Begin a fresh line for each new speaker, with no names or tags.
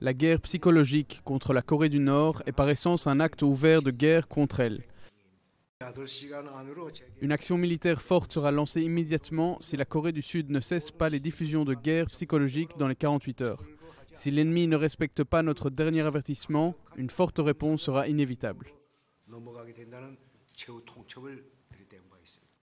La guerre psychologique contre la Corée du Nord est par essence un acte ouvert de guerre contre elle. Une action militaire forte sera lancée immédiatement si la Corée du Sud ne cesse pas les diffusions de guerre psychologique dans les 48 heures. Si l'ennemi ne respecte pas notre dernier avertissement, une forte réponse sera inévitable.